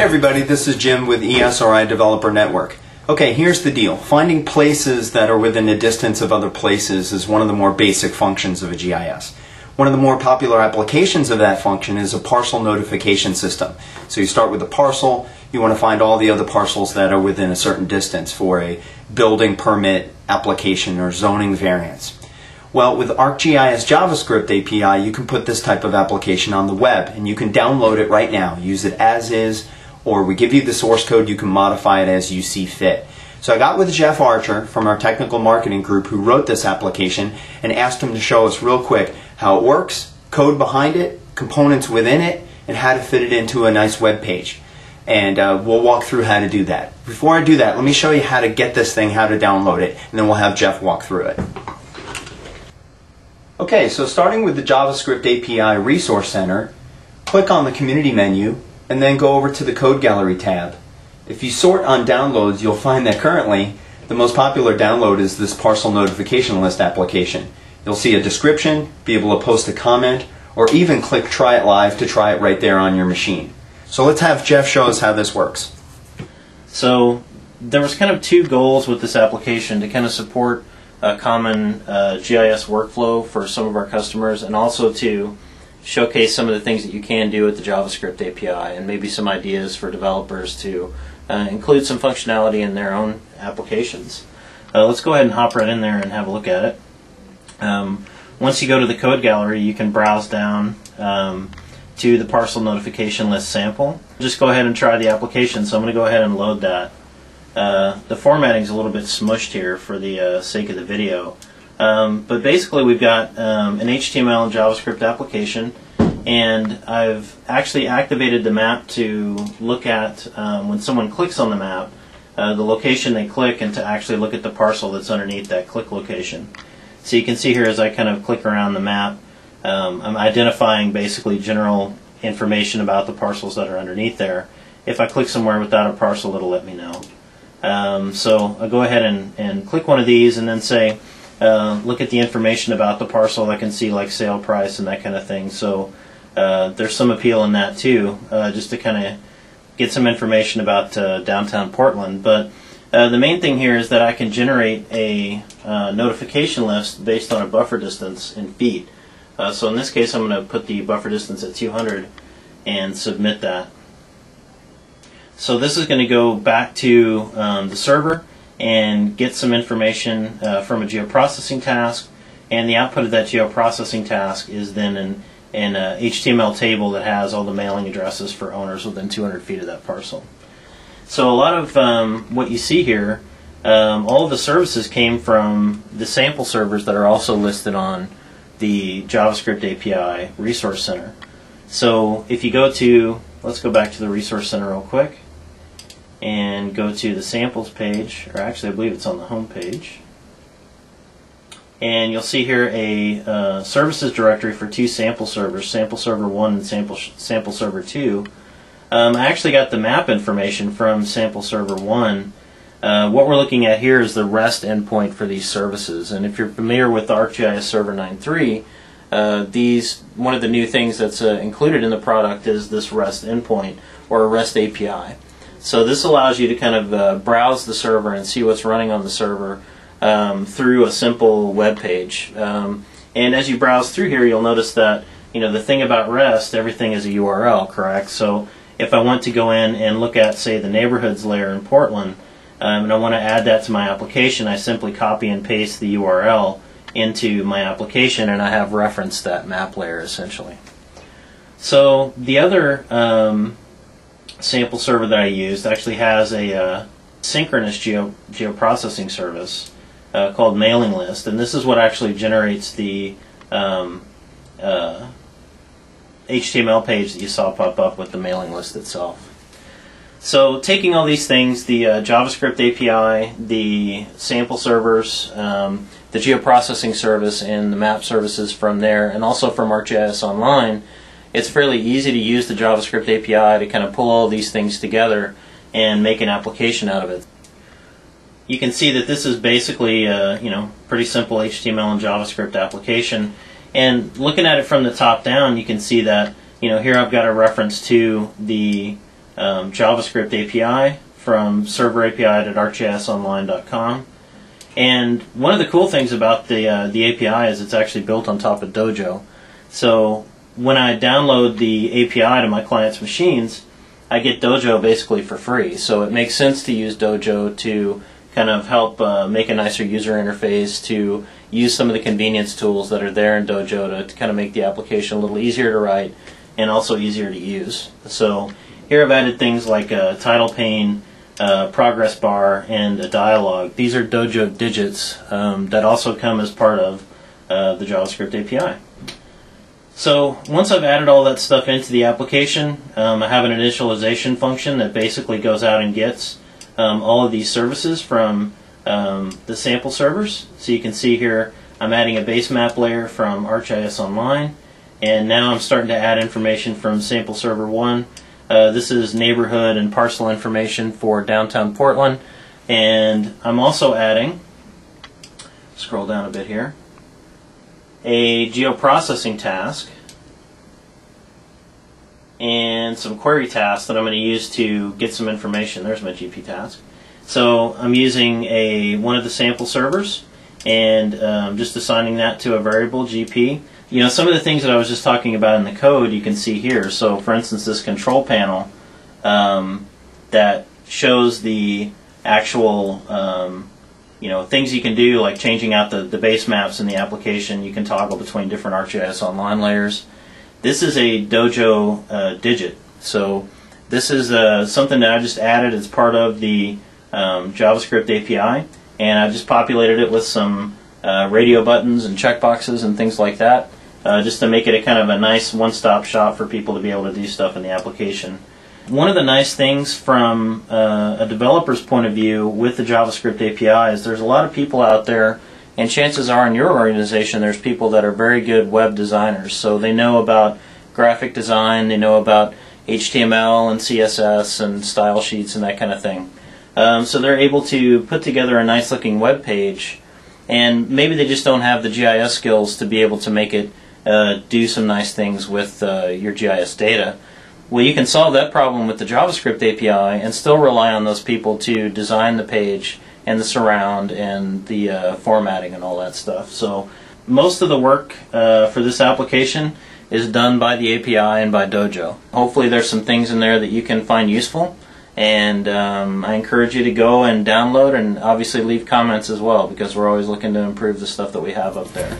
Everybody, this is Jim with ESRI Developer Network. Okay, here's the deal. Finding places that are within a distance of other places is one of the more basic functions of a GIS. One of the more popular applications of that function is a parcel notification system. So you start with a parcel, you want to find all the other parcels that are within a certain distance for a building permit application or zoning variance. Well, with ArcGIS JavaScript API, you can put this type of application on the web and you can download it right now. Use it as is or we give you the source code, you can modify it as you see fit. So I got with Jeff Archer from our technical marketing group who wrote this application and asked him to show us real quick how it works, code behind it, components within it, and how to fit it into a nice web page. And uh, we'll walk through how to do that. Before I do that, let me show you how to get this thing, how to download it, and then we'll have Jeff walk through it. Okay, so starting with the JavaScript API Resource Center, click on the Community menu and then go over to the Code Gallery tab. If you sort on downloads, you'll find that currently the most popular download is this parcel notification list application. You'll see a description, be able to post a comment, or even click try it live to try it right there on your machine. So let's have Jeff show us how this works. So there was kind of two goals with this application to kind of support a common uh, GIS workflow for some of our customers and also to showcase some of the things that you can do with the JavaScript API and maybe some ideas for developers to uh, include some functionality in their own applications. Uh, let's go ahead and hop right in there and have a look at it. Um, once you go to the code gallery, you can browse down um, to the parcel notification list sample. Just go ahead and try the application. So I'm going to go ahead and load that. Uh, the formatting is a little bit smushed here for the uh, sake of the video. Um, but basically, we've got um, an HTML and JavaScript application, and I've actually activated the map to look at um, when someone clicks on the map, uh, the location they click, and to actually look at the parcel that's underneath that click location. So you can see here as I kind of click around the map, um, I'm identifying basically general information about the parcels that are underneath there. If I click somewhere without a parcel, it'll let me know. Um, so I'll go ahead and, and click one of these and then say, uh, look at the information about the parcel. I can see like sale price and that kind of thing. So uh, there's some appeal in that too, uh, just to kind of get some information about uh, downtown Portland. But uh, the main thing here is that I can generate a notification list based on a buffer distance in feet. so in this case, I'm going to put the buffer distance at 200 and submit that. So this is going to go back to um, the server and get some information uh, from a geoprocessing task. And the output of that geoprocessing task is then an, an uh, HTML table that has all the mailing addresses for owners within 200 feet of that parcel. So a lot of um, what you see here, um, all of the services came from the sample servers that are also listed on the JavaScript API Resource Center. So if you go to, let's go back to the Resource Center real quick and go to the samples page, or actually I believe it's on the home page. And you'll see here a uh, services directory for two sample servers, sample server 1 and sample, sample server 2. Um, I actually got the map information from sample server 1. Uh, what we're looking at here is the REST endpoint for these services. And if you're familiar with ArcGIS Server 9.3, uh, these one of the new things that's uh, included in the product is this REST endpoint or a REST API. So this allows you to kind of uh, browse the server and see what's running on the server um, through a simple web page. Um, and as you browse through here, you'll notice that you know the thing about REST, everything is a URL, correct? So if I want to go in and look at, say, the neighborhoods layer in Portland, um, and I want to add that to my application, I simply copy and paste the URL into my application, and I have referenced that map layer essentially. So the other um, sample server that I used actually has a uh, synchronous geo geoprocessing service uh, called Mailing List, and this is what actually generates the um, uh, HTML page that you saw pop up with the mailing list itself. So taking all these things, the uh, JavaScript API, the sample servers, um, the geoprocessing service, and the map services from there, and also from ArcGIS Online, it's fairly easy to use the JavaScript API to kind of pull all these things together and make an application out of it. You can see that this is basically a you know pretty simple HTML and JavaScript application. And looking at it from the top down, you can see that you know here I've got a reference to the um, JavaScript API from server API at arcgisonline.com. And one of the cool things about the uh, the API is it's actually built on top of Dojo. So when I download the API to my client's machines, I get Dojo basically for free. So it makes sense to use Dojo to kind of help uh, make a nicer user interface, to use some of the convenience tools that are there in Dojo to, to kind of make the application a little easier to write and also easier to use. So here I've added things like a title pane, uh, progress bar, and a dialog. These are Dojo dijits um, that also come as part of uh, the JavaScript API. So once I've added all that stuff into the application, um, I have an initialization function that basically goes out and gets um, all of these services from um, the sample servers. So you can see here I'm adding a base map layer from ArcGIS Online, and now I'm starting to add information from sample server 1. Uh, this is neighborhood and parcel information for downtown Portland, and I'm also adding, scroll down a bit here, a geoprocessing task and some query tasks that I'm going to use to get some information. There's my GP task. So I'm using a one of the sample servers and um, just assigning that to a variable GP. You know, some of the things that I was just talking about in the code you can see here. So for instance, this control panel um, that shows the actual um, you know things you can do like changing out the, the base maps in the application. You can toggle between different ArcGIS Online layers. This is a Dojo uh, dijit. So this is uh, something that I just added as part of the um, JavaScript API, and I just populated it with some uh, radio buttons and checkboxes and things like that, uh, just to make it a kind of a nice one-stop shop for people to be able to do stuff in the application. One of the nice things from uh, a developer's point of view with the JavaScript API is there's a lot of people out there and chances are in your organization there's people that are very good web designers. So they know about graphic design, they know about HTML and CSS and style sheets and that kind of thing. Um, so they're able to put together a nice looking web page and maybe they just don't have the GIS skills to be able to make it uh, do some nice things with uh, your GIS data. Well, you can solve that problem with the JavaScript API and still rely on those people to design the page and the surround and the uh, formatting and all that stuff. So most of the work uh, for this application is done by the API and by Dojo. Hopefully there's some things in there that you can find useful and um, I encourage you to go and download and obviously leave comments as well because we're always looking to improve the stuff that we have up there.